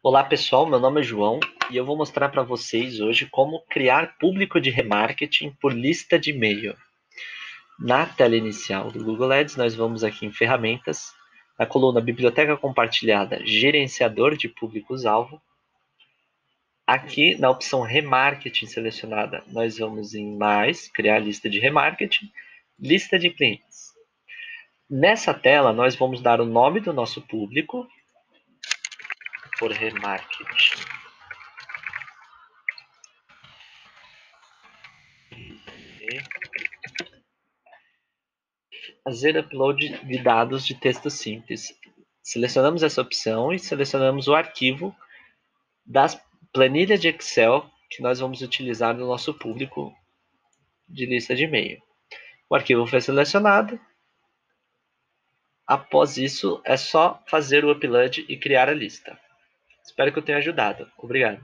Olá pessoal, meu nome é João e eu vou mostrar para vocês hoje como criar público de remarketing por lista de e-mail. Na tela inicial do Google Ads, nós vamos aqui em Ferramentas, na coluna Biblioteca Compartilhada, Gerenciador de Públicos-Alvo. Aqui na opção Remarketing selecionada, nós vamos em Mais, Criar lista de remarketing, Lista de clientes. Nessa tela, nós vamos dar o nome do nosso público, por remarketing. Fazer upload de dados de texto simples. Selecionamos essa opção e selecionamos o arquivo das planilhas de Excel que nós vamos utilizar no nosso público de lista de e-mail. O arquivo foi selecionado. Após isso, é só fazer o upload e criar a lista. Espero que eu tenha ajudado. Obrigado.